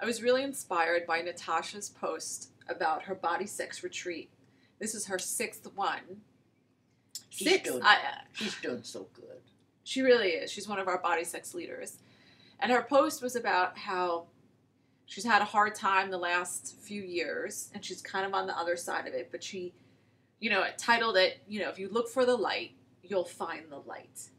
I was really inspired by Natasha's post about her body sex retreat. This is her sixth one. She's Six. doing, I, she's doing so good. She really is. She's one of our body sex leaders. And her post was about how she's had a hard time the last few years and she's kind of on the other side of it. But she, you know, titled it, you know, if you look for the light, you'll find the light.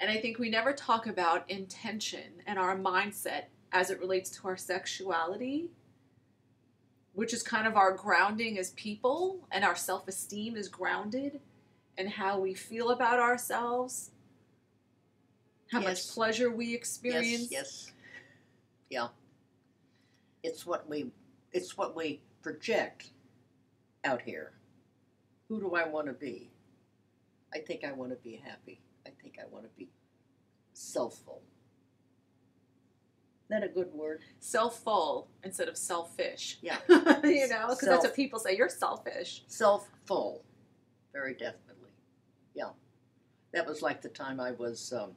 And I think we never talk about intention and our mindset as it relates to our sexuality, which is kind of our grounding as people and our self esteem is grounded and how we feel about ourselves how Yes. much pleasure we experience. Yes, yes. Yeah. It's what we it's what we project out here. Who do I want to be? I think I want to be happy. I think I want to be selfful. That a good word? Self-full instead of selfish. Yeah. you know, because that's what people say. You're selfish. Self full. Very definitely. Yeah. That was like the time I was um,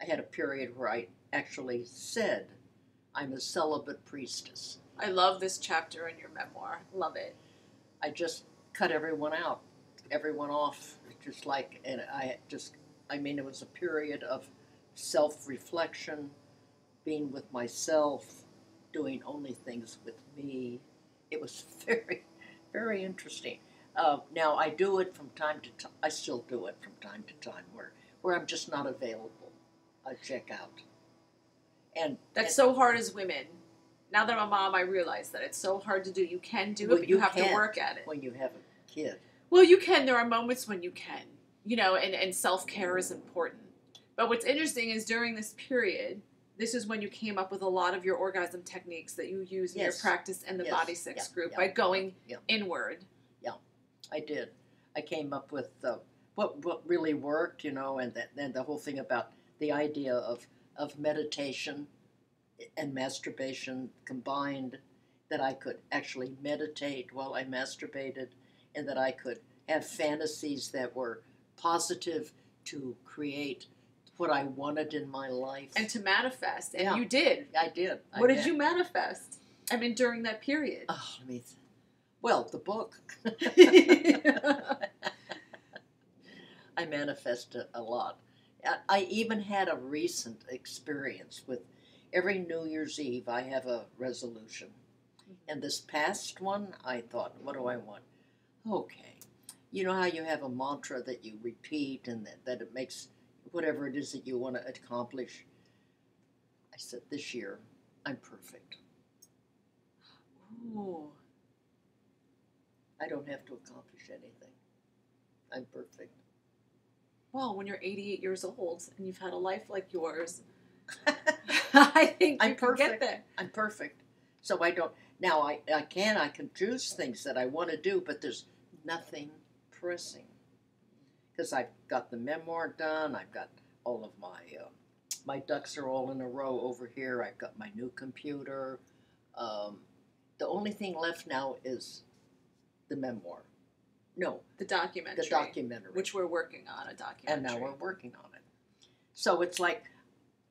I had a period where I actually said I'm a celibate priestess. I love this chapter in your memoir. Love it. I just cut everyone out, everyone off, just like, and I just, I mean, it was a period of self reflection, being with myself, doing only things with me. It was very, very interesting. Uh, now, I do it from time to time, I still do it from time to time where, where I'm just not available. I check out. And That's and- so hard as women. Now that I'm a mom, I realize that it's so hard to do. You can do it, but you, you have to work at it. when you have a kid. Well, you can. There are moments when you can, you know, and, and self care is important. But what's interesting is during this period, this is when you came up with a lot of your orgasm techniques that you use in Yes. your practice and the Yes. body sex Yeah. group Yeah. by going Yeah. inward. Yeah, I did. I came up with uh, what what really worked, you know, and then the whole thing about the idea of of meditation and masturbation combined. That I could actually meditate while I masturbated, and that I could have fantasies that were positive to create what I wanted in my life. and to manifest. And Yeah. you did. I did. I What did you manifest? I mean, during that period. Oh, let me. Th- well, the book. I manifested a, lot. I- I even had a recent experience with every New Year's Eve, I have a resolution. Mm-hmm. And this past one, I thought, what do I want? Okay. You know how you have a mantra that you repeat and that, that it makes whatever it is that you want to accomplish? I said, this year, I'm perfect. Ooh. I don't have to accomplish anything. I'm perfect. Well, when you're 88 years old and you've had a life like yours, I think you I'm can get perfect. there. I'm perfect. So I don't now I, I can I can choose things that I want to do, but there's nothing pressing. Because I've got the memoir done, I've got all of my uh, my ducks are all in a row over here. I've got my new computer. Um, the only thing left now is the memoir. No, The documentary. the documentary. Which we're working on, a documentary. and now we're working on it. So it's like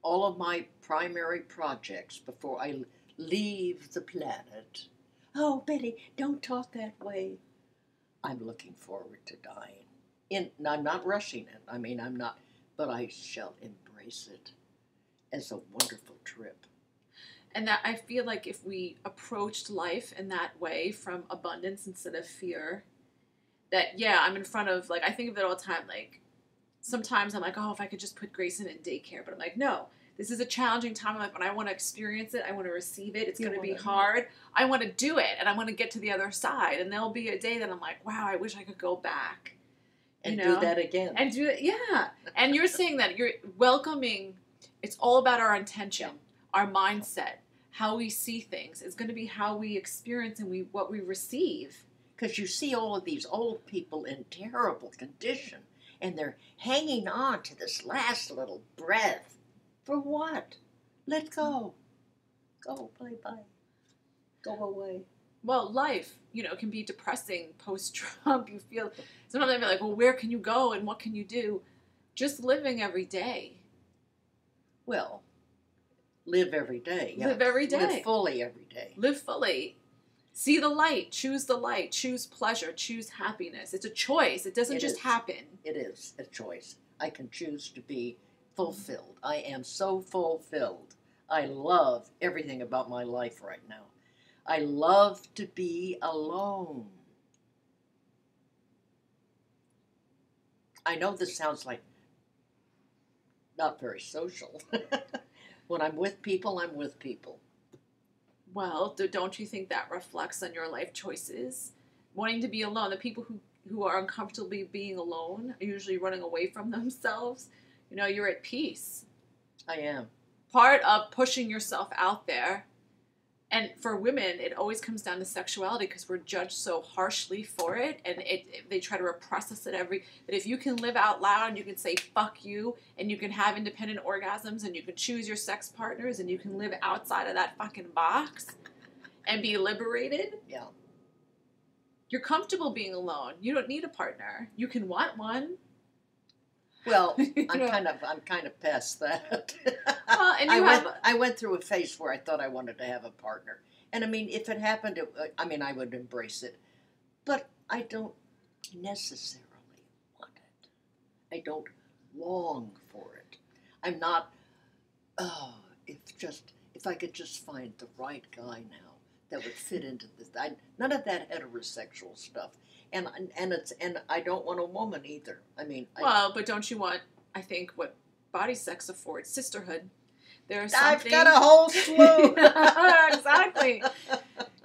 all of my primary projects before I leave the planet. Oh, Betty, don't talk that way. I'm looking forward to dying. In, I'm not rushing it. I mean, I'm not, but I shall embrace it as a wonderful trip. And that I feel like if we approached life in that way from abundance instead of fear, that yeah, I'm in front of like I think of it all the time. Like sometimes I'm like, oh, if I could just put Grayson in daycare, but I'm like, no, this is a challenging time. I'm like, when I want to experience it, I want to receive it. It's going to be hard. I want to do it, and I want to get to the other side. And there'll be a day that I'm like, wow, I wish I could go back And You know? do that again. and do it. Yeah, and you're saying that you're welcoming. It's all about our intention, our mindset, how we see things. It's going to be how we experience and we what we receive. Because you see all of these old people in terrible condition, and they're hanging on to this last little breath. For what? Let go. Go, bye bye. Go away. Well, life, you know, can be depressing post Trump. You feel sometimes I feel like, well, where can you go and what can you do? Just living every day. Well, live every day. Yeah. Live every day. Live fully every day. Live fully. See the light. Choose the light. Choose pleasure. Choose happiness. It's a choice. It doesn't It just is. happen. It is a choice. I can choose to be fulfilled. I am so fulfilled. I love everything about my life right now. I love to be alone. I know this sounds like not very social. when I'm with people, I'm with people. Well, do- don't you think that reflects on your life choices? Wanting to be alone. The people who, who are uncomfortably being alone are usually running away from themselves. You know, you're at peace. I am. Part of pushing yourself out there, and for women, it always comes down to sexuality because we're judged so harshly for it, and it, it- they try to repress us at every. That if you can live out loud and you can say "fuck you" and you can have independent orgasms and you can choose your sex partners and you can live outside of that fucking box and be liberated, Yeah. you're comfortable being alone. You don't need a partner. You can want one. Well, I'm know? kind of I'm kind of past that. Well, and I you went I went through a phase where I thought I wanted to have a partner, and I mean, if it happened, it, uh, I mean, I would embrace it, but I don't necessarily want it. I don't long for it. I'm not. Oh, if just if I could just find the right guy now that would fit into this. I, none of that heterosexual stuff. And and it's and I don't want a woman either. I mean, I, Well, but don't you want? I think what body sex affords sisterhood. There's I've something. got a whole slew. exactly.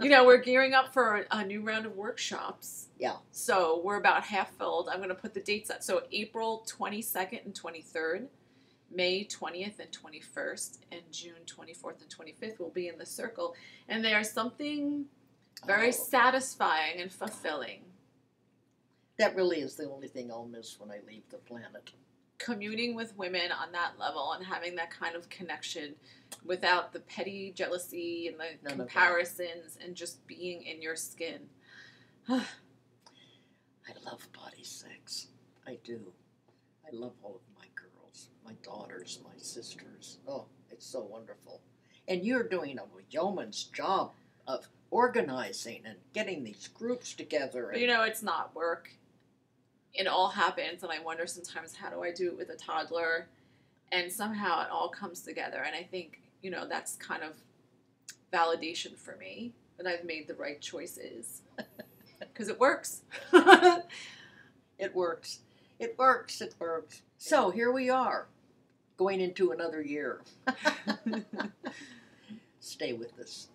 You know, we're gearing up for a new round of workshops. Yeah. So we're about half filled. I'm going to put the dates up. So April 22nd and 23rd, May 20th and 21st, and June 24th and 25th will be in the circle. And there's something very Oh. satisfying and fulfilling. That really is the only thing I'll miss when I leave the planet. communing with women on that level and having that kind of connection without the petty jealousy and the None comparisons and just being in your skin. I love body sex. I do. I love all of my my daughters, my sisters. Oh, it's so wonderful. And you're doing a yeoman's job of organizing and getting these groups together. But you know, it's not work. It all happens, and I wonder sometimes how do I do it with a toddler? And somehow it all comes together. And I think, you know, that's kind of validation for me that I've made the right choices because it works. it works. It works. It works. So here we are, going into another year. Stay with us.